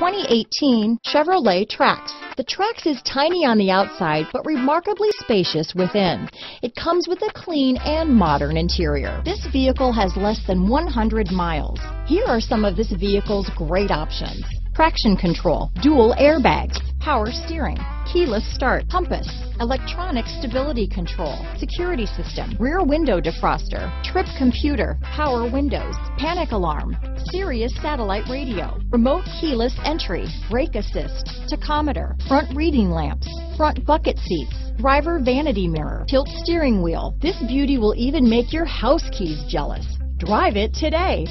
2018 Chevrolet Trax. The Trax is tiny on the outside, but remarkably spacious within. It comes with a clean and modern interior. This vehicle has less than 100 miles. Here are some of this vehicle's great options. Traction control, dual airbags, power steering, keyless start, compass, electronic stability control, security system, rear window defroster, trip computer, power windows, panic alarm, Sirius satellite radio, remote keyless entry, brake assist, tachometer, front reading lamps, front bucket seats, driver vanity mirror, tilt steering wheel. This beauty will even make your house keys jealous. Drive it today.